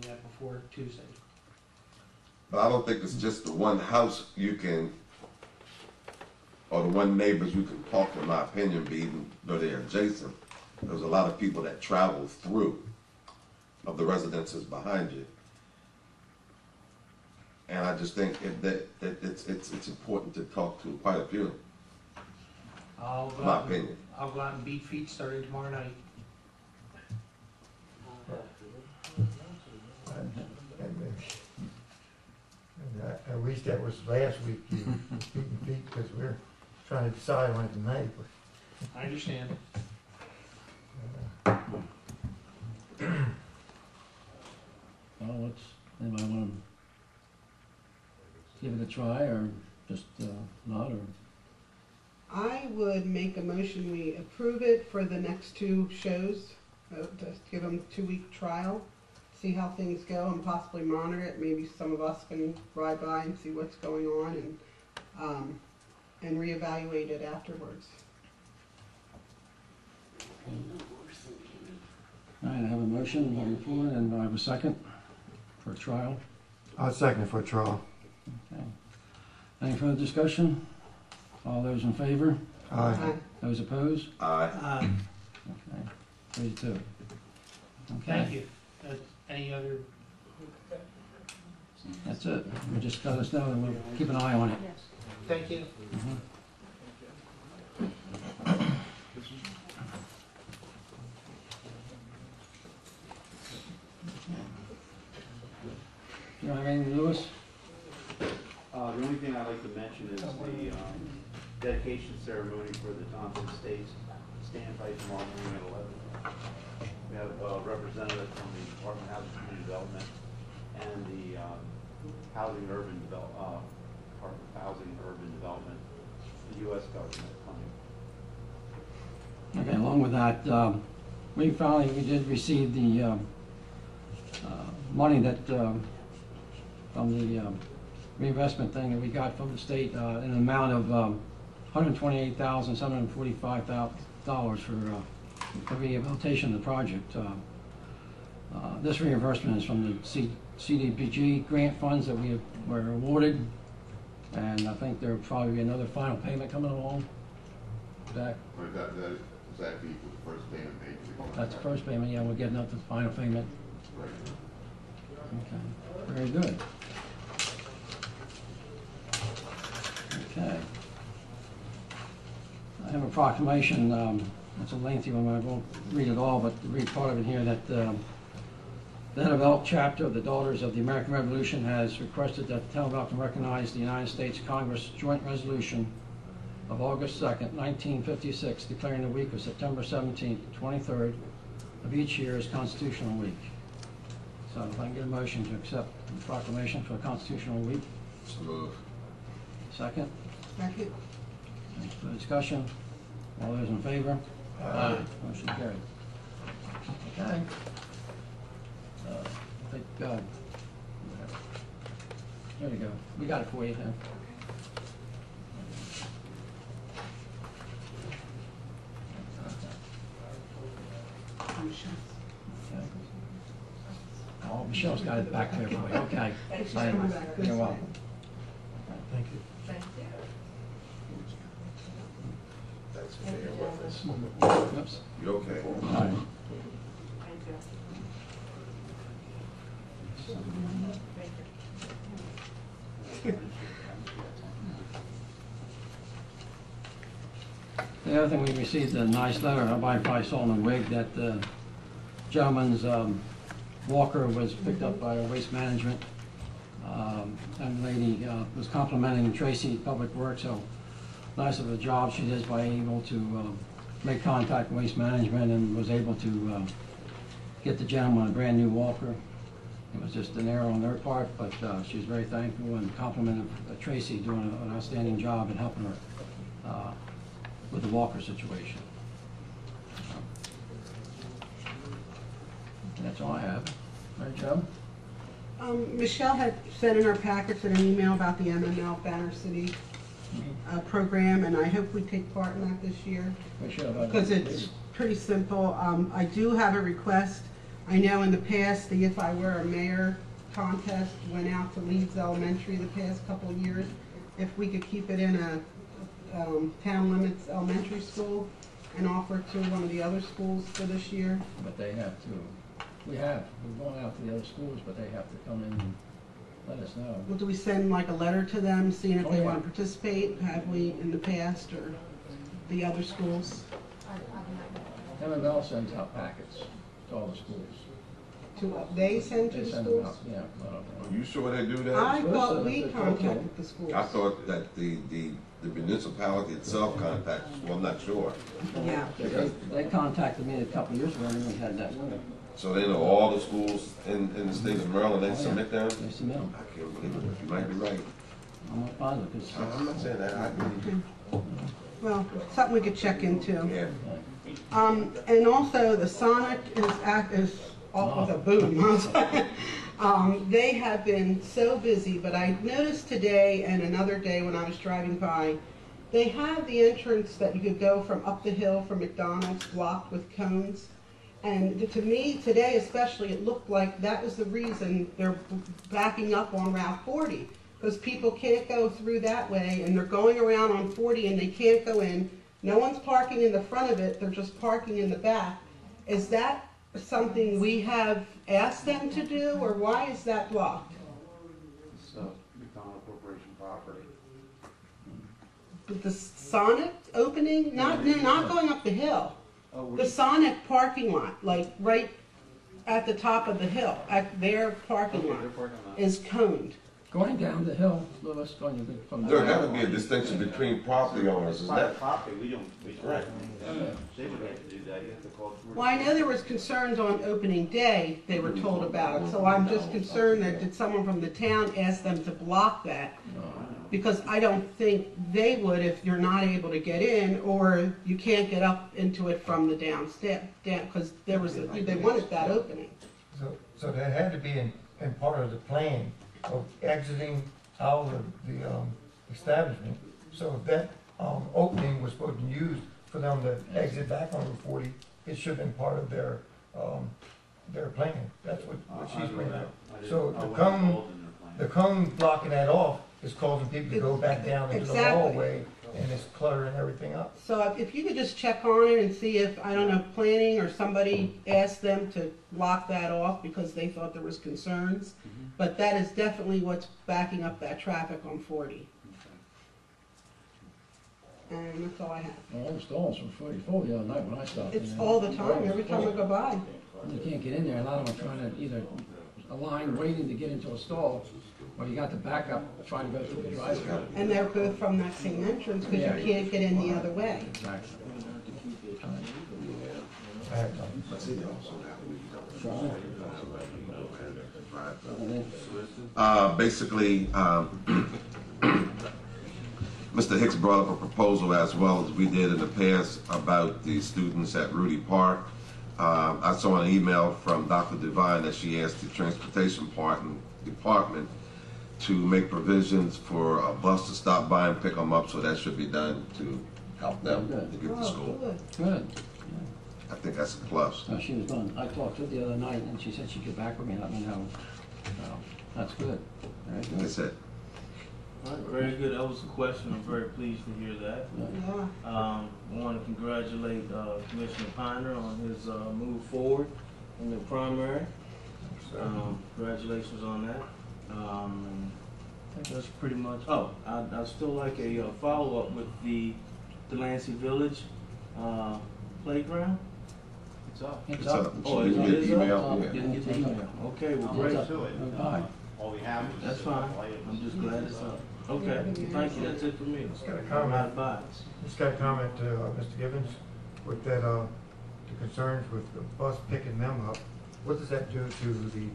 that before Tuesday. But I don't think it's just the one house you can, or the one neighbors you can talk, in my opinion, be even though they're adjacent. There's a lot of people that travel through of the residences behind you. And I just think it, that, that it's, it's, it's important to talk to quite a few, I'll go my out, and- opinion. I'll go out and beat feet starting tomorrow night. And, and, and I, I wish that was last week, you beating feet, because we're trying to decide when it's May. I understand. Well, what's, anybody wanna give it a try, or just, uh, not, or? I would make a motion, we approve it for the next two shows, uh, just give them two-week trial, see how things go and possibly monitor it, maybe some of us can ride by and see what's going on and, um, and reevaluate it afterwards. All right, I have a motion on the and I have a second for a trial. I'll second it for a trial. Okay. Any further discussion? All those in favor? Aye. Those opposed? Aye. Okay, three to two. Okay, thank you. Uh, any other, That's it. You just let us know, and we'll keep an eye on it. thank you. You know what I mean, Lewis? Uh, the only thing I'd like to mention is the, um, dedication ceremony for the Thompson State stand by tomorrow morning at eleven. We have a representative from the Department of Housing and Community Development and the, um, Housing Urban Develop, uh, Department of Housing and Urban Development, the US government coming. Okay, along with that, um, we finally, we did receive the um, uh, money that, um, from the reinvestment thing that we got from the state uh, in an amount of um, $128,745 for uh, the rehabilitation of the project. Uh, uh, This reimbursement is from the C- CDBG grant funds that we were awarded, and I think there'll probably be another final payment coming along. Zach? Or that, that, is that the first payment made? to the? That's the first payment, yeah, we're getting up to the final payment. Right. Okay, very good. Okay. I have a proclamation, um, it's a lengthy one, I won't read it all, but read part of it here, that, um, the Head chapter of the Daughters of the American Revolution has requested that the town of Elkton recognize the United States Congress joint resolution of August second, nineteen fifty-six, declaring the week of September seventeenth, twenty-third of each year as Constitutional Week. So if I can get a motion to accept the proclamation for a Constitutional Week, So move. second, Second, any further discussion? All those in favor? Aye. Motion carried. Okay. Uh, I think, uh, there you go, we got it for you then. Michelle. Okay. Oh, Michelle's got it back there for you, okay. She's coming back You're welcome. Thank you. Being with us. Oops. You okay? All right. The other thing, we received a nice letter, saw in the Whig, that the gentleman's um, walker was picked up by Waste Management. Um, And lady uh, was complimenting Tracy Public Works, how nice of a job she did by able to um, make contact with Waste Management and was able to um, get the gentleman a brand-new walker. It was just an error on their part, but uh, very thankful and complimented uh, Tracy doing an outstanding job in helping her uh, with the walker situation. That's all I have. Right, Joe? Um, Michelle had sent in our packets an email about the MML Banner City, uh, program, and I hope we take part in that this year. We should have. Because it's pretty simple. Um, I do have a request. I know in the past, the If I Were a Mayor contest went out to Leeds Elementary the past couple of years. If we could keep it in a um, town limits elementary school and offer it to one of the other schools for this year. But they have to, we have, we've gone out to the other schools, but they have to come in and let us know. Well, do we send like a letter to them, seeing if Oh, they yeah. want to participate? Have we in the past or the other schools? MML sends out packets to all the schools. To, what they send to They the send them out, schools? yeah. well, Are you sure they do that? I thought we contacted the schools. I thought that the, the, the municipality itself contacts, well, I'm not sure. Yeah. They, they contacted me a couple of years ago and we had that one. So they know all the schools in, in the state of Maryland, Oh, they yeah. submit them? They submit them. I can't believe it, you might be right. I'm not positive, because I'm not saying that, I agree. Well, something we could check into. Yeah. Um, and also the Sonic is act, is off with a boom. I'm sorry. Um, they have been so busy, but I noticed today and another day when I was driving by, they have the entrance that you could go from up the hill from McDonald's blocked with cones. And to me, today especially, it looked like that was the reason they're backing up on Route 40. Because people can't go through that way and they're going around on 40 and they can't go in. No one's parking in the front of it, they're just parking in the back. Is that something we have asked them to do or why is that blocked? It's uh, McDonald Corporation property. The Sonic opening, not, no, not going up the hill. Oh, The Sonic parking lot, like right at the top of the hill, at their parking lot, is coned. going down the hill, Lewis, going to, from. There gotta be a distinction between property owners, is Private that? property, we don't, we don't. Right. They would have to do that, you have to call. Well, I know there was concerns on opening day, they were told about it, so I'm just concerned that did someone from the town ask them to block that? Because I don't think they would if you're not able to get in, or you can't get up into it from the downstairs, down, because there was, a- they wanted that opening. So, so that had to be in, in part of the plan of exiting out of the, um, establishment. So if that, um, opening was supposed to be used for them to exit back on Route forty, it should have been part of their, um, their plan. That's what, what she's don't bringing up. So I the wasn't cone- involved in their The cone blocking that off is causing people to go back down into the Exactly. hallway, and it's cluttering everything up. So if- if you could just check on it and see if, I don't know, planning or somebody asked them to lock that off because they thought there was concerns. Mm-hmm. But that is definitely what's backing up that traffic on forty. And that's all I have. All the stalls were fully full the other night when I stopped. in It's there. all the time, every time I go by. You can't get in there, a lot of them are trying to either a line waiting to get into a stall, or you got to back up, trying to go through the drive-through. And they're both from that same entrance because Yeah. you can't get in the other way. Exactly. I have nothing. And then, Uh, basically, um, Mr. Hicks brought up a proposal as well as we did in the past about the students at Rudy Park. Um, I saw an email from Dr. Devine that she asked the Transportation Part- Department to make provisions for a bus to stop by and pick them up, so that should be done to help them to get to Oh, school. good. good. I think that's a plus. So she was going, I talked to her the other night, and she said she'd get back with me, and let me know. So, that's good. Very good. That's it. All right, very good. That was a question. I'm very pleased to hear that. Yeah. Um, I want to congratulate uh, Commissioner Piner on his uh, move forward in the primary. Um, congratulations on that. Um, I think that's pretty much. Oh, I I still like a uh, follow up with the Delancey Village uh, playground. It's up. It's It's up. up. Oh, She it didn't is the up? email, yeah. Didn't get the email. Okay, well, It's great. up. to it. Bye. All we have is. That's fine. I'm just glad it's up. Okay, thank you. That's it for me. Just got a I'm comment. out of. Just got a comment to uh, Mr. Gibbons with that, uh, the concerns with the bus picking them up. What does that do to the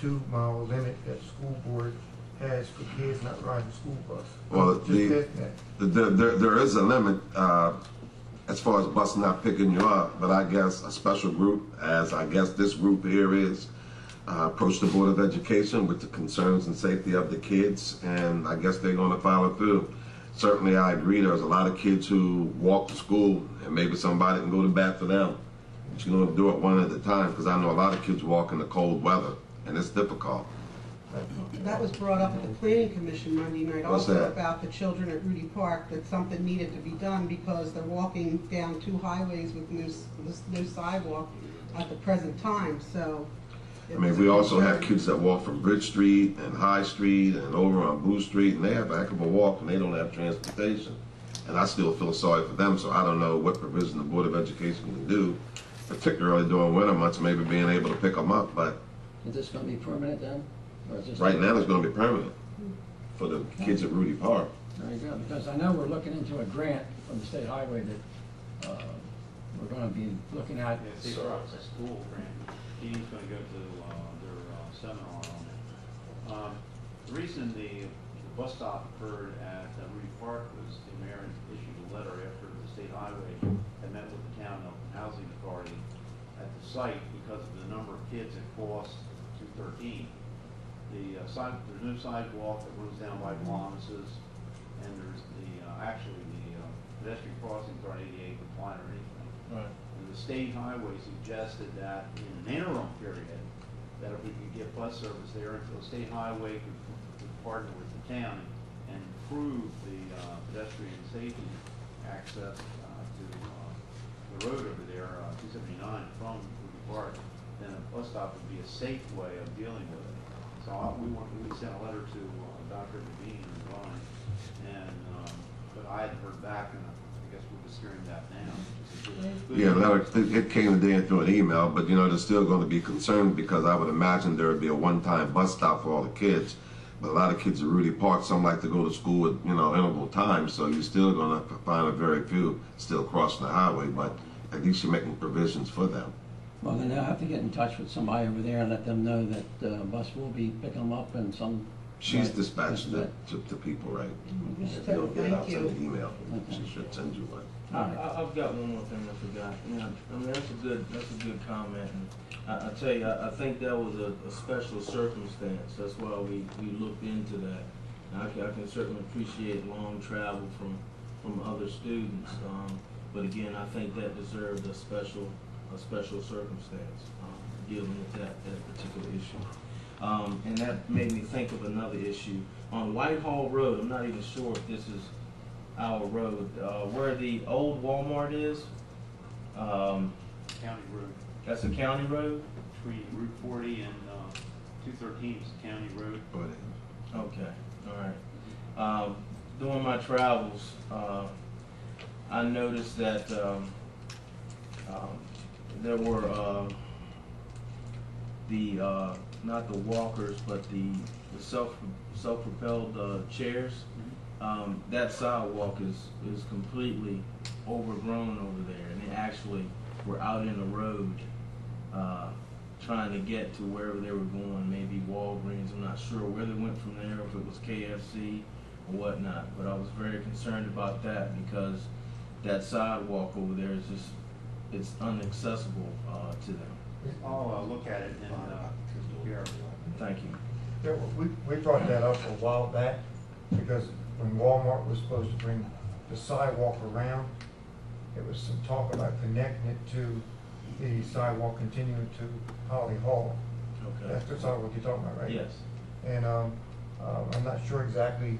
two-mile limit that the school board has for kids not riding school bus? Well, Just the- that. There, there, there is a limit, uh, as far as bus not picking you up, but I guess a special group, as I guess this group here is, uh, approach the Board of Education with the concerns and safety of the kids, and I guess they're gonna follow through. Certainly, I agree, there's a lot of kids who walk to school, and maybe somebody can go to bat for them. But you know, do it one at a time, because I know a lot of kids walk in the cold weather, and it's difficult. That was brought up at the planning commission Monday night What's also that? about the children at Rudy Park, that something needed to be done because they're walking down two highways with no, s- with no sidewalk at the present time, so. I mean, we also have kids that walk from Bridge Street and High Street and over on Boo Street, and they have a heck of a walk, and they don't have transportation. And I still feel sorry for them, so I don't know what provision the Board of Education can do, particularly during winter months, maybe being able to pick them up, but is this gonna be permanent then? Or is this- Right now, it's gonna be permanent for the kids at Rudy Park. Very good, because I know we're looking into a grant from the state highway that, uh, we're gonna be looking at. Yeah, see, for a school grant, Dean's gonna go to, uh, their uh, seminar on it. Um, the reason the the bus stop occurred at uh, Rudy Park was the mayor issued a letter after the state highway had met with the town housing authority at the site because of the number of kids it cost 13. The uh, side, there's no sidewalk that runs down by Palamis's, and there's the, uh, actually, the uh, pedestrian crossings aren't ADA compliant or anything. Right. And the state highway suggested that in an interim period, that if we could get bus service there until the state highway could, could partner with the town and improve the uh, pedestrian safety access uh, to uh, the road over there, uh, 279 from the Park then a bus stop would be a safe way of dealing with it. So I- we we sent a letter to uh, Dr. Devine and Ron, and, um, but I hadn't heard back, and I guess we're just hearing that now. Yeah, letter, it came today through an email, but you know, they're still gonna be concerned because I would imagine there would be a one-time bus stop for all the kids. But a lot of kids at Rudy Park, some like to go to school at, you know, interval times, so you're still gonna find a very few still crossing the highway, but at least you're making provisions for them. Well, then they'll have to get in touch with somebody over there and let them know that the bus will be picking them up and some. She's Right. dispatching it to, to people, right? Okay. If you don't get it, I'll Thank send you. an email. Okay. She should send you one. I, I- I've got one more thing I forgot. Yeah, I mean, that's a good, that's a good comment. And I, I tell you, I, I think that was a, a special circumstance. That's why we, we looked into that. And I can, I can certainly appreciate long travel from, from other students. Um, but again, I think that deserved a special, a special circumstance, um, dealing with that, that particular issue. Um, and that made me think of another issue. On Whitehall Road, I'm not even sure if this is our road, uh, where the old Walmart is. Um, County road, that's a county road? between Route forty and, uh, two thirteen is the county road. But Okay, all right. Um, during my travels, uh, I noticed that, um, um, there were, uh, the, uh, not the walkers, but the, the self, self-propelled, uh, chairs. Um, that sidewalk is, is completely overgrown over there, and they actually were out in the road, uh, trying to get to wherever they were going, maybe Walgreens, I'm not sure where they went from there, if it was KFC or whatnot, but I was very concerned about that because that sidewalk over there is just, it's inaccessible, uh, to them. I'll, uh, look at it and, uh, compare. Thank you. Yeah, well, we, we brought that up a while back, because when Walmart was supposed to bring the sidewalk around, there was some talk about connecting it to the sidewalk continuing to Holly Hall. Okay. That's the sidewalk you're talking about, right? Yes. And, um, um, I'm not sure exactly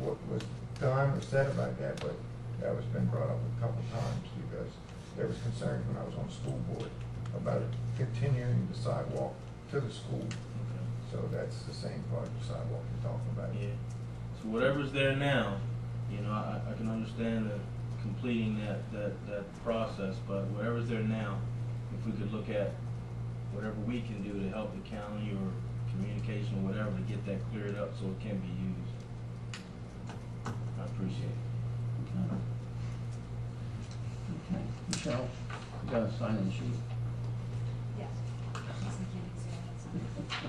what was done or said about that, but that was been brought up a couple times, because there was concerns when I was on the school board about continuing the sidewalk to the school. Okay. So that's the same part of the sidewalk you're talking about. Yeah. So whatever's there now, you know, I, I can understand the completing that, that, that process, but whatever's there now, if we could look at whatever we can do to help the county or communication or whatever to get that cleared up so it can be used. I appreciate it. Okay. Okay, Michelle, you got a sign-in sheet? Yes. Can, so.